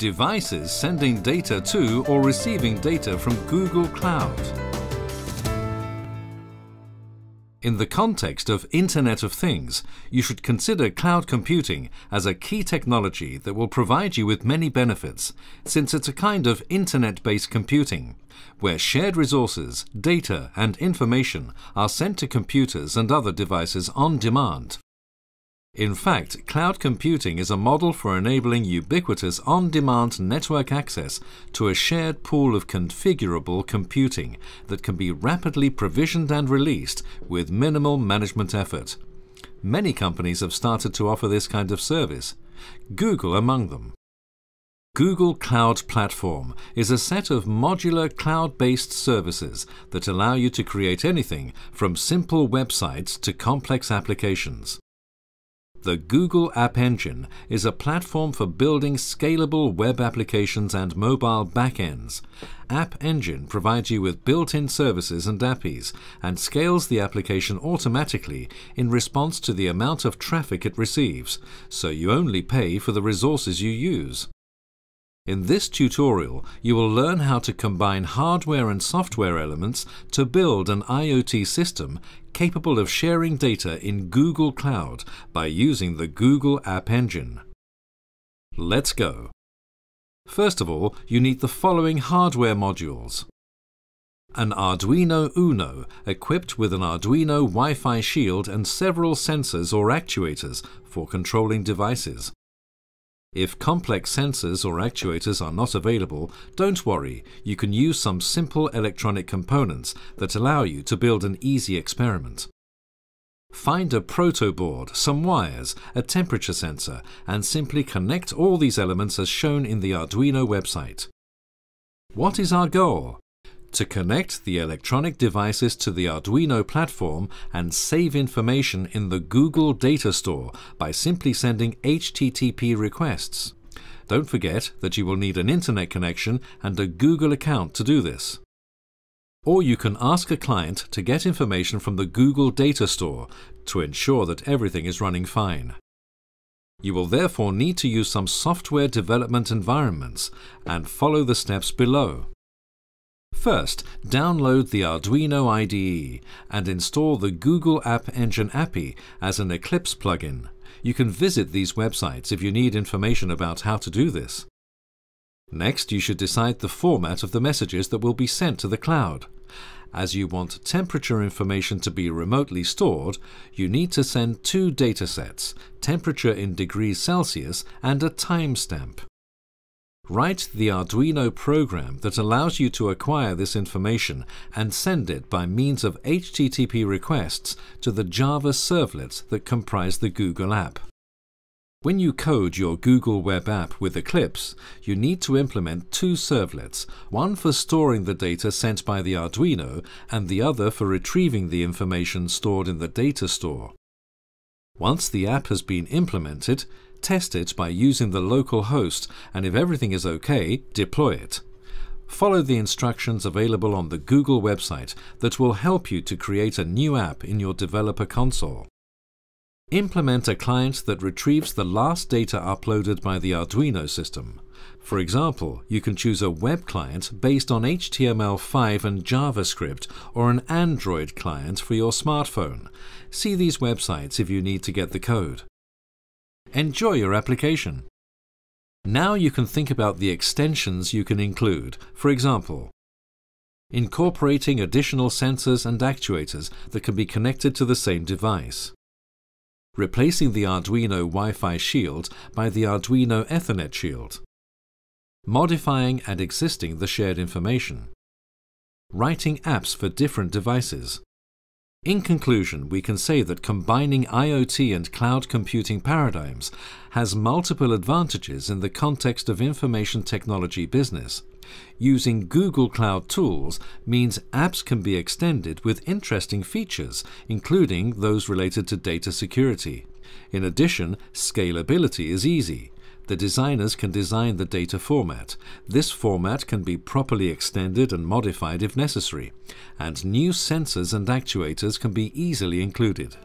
devices sending data to or receiving data from Google Cloud. In the context of Internet of Things, you should consider cloud computing as a key technology that will provide you with many benefits, since it's a kind of Internet-based computing, where shared resources, data and information are sent to computers and other devices on demand. In fact, cloud computing is a model for enabling ubiquitous on-demand network access to a shared pool of configurable computing that can be rapidly provisioned and released with minimal management effort. Many companies have started to offer this kind of service, Google among them. Google Cloud Platform is a set of modular cloud-based services that allow you to create anything from simple websites to complex applications. The Google App Engine is a platform for building scalable web applications and mobile backends. App Engine provides you with built-in services and APIs and scales the application automatically in response to the amount of traffic it receives, so you only pay for the resources you use. In this tutorial, you will learn how to combine hardware and software elements to build an IoT system capable of sharing data in Google Cloud by using the Google App Engine. Let's go. First of all, you need the following hardware modules. An Arduino Uno equipped with an Arduino Wi-Fi shield and several sensors or actuators for controlling devices. If complex sensors or actuators are not available, don't worry, you can use some simple electronic components that allow you to build an easy experiment. Find a protoboard, some wires, a temperature sensor, and simply connect all these elements as shown in the Arduino website. What is our goal? To connect the electronic devices to the Arduino platform and save information in the Google Data Store by simply sending HTTP requests. Don't forget that you will need an internet connection and a Google account to do this. Or you can ask a client to get information from the Google Data Store to ensure that everything is running fine. You will therefore need to use some software development environments and follow the steps below. First, download the Arduino IDE and install the Google App Engine API as an Eclipse plugin. You can visit these websites if you need information about how to do this. Next, you should decide the format of the messages that will be sent to the cloud. As you want temperature information to be remotely stored, you need to send two datasets, temperature in degrees Celsius and a timestamp. Write the Arduino program that allows you to acquire this information and send it by means of HTTP requests to the Java servlets that comprise the Google app. When you code your Google Web App with Eclipse, you need to implement two servlets, one for storing the data sent by the Arduino and the other for retrieving the information stored in the data store. Once the app has been implemented, Test it by using the local host and if everything is OK, deploy it. Follow the instructions available on the Google website that will help you to create a new app in your developer console. Implement a client that retrieves the last data uploaded by the Arduino system. For example, you can choose a web client based on HTML5 and JavaScript or an Android client for your smartphone. See these websites if you need to get the code. Enjoy your application. Now you can think about the extensions you can include. For example, incorporating additional sensors and actuators that can be connected to the same device. Replacing the Arduino Wi-Fi shield by the Arduino Ethernet shield. Modifying and existing the shared information. Writing apps for different devices. In conclusion, we can say that combining IoT and cloud computing paradigms has multiple advantages in the context of information technology business. Using Google Cloud tools means apps can be extended with interesting features, including those related to data security. In addition, scalability is easy the designers can design the data format. This format can be properly extended and modified if necessary, and new sensors and actuators can be easily included.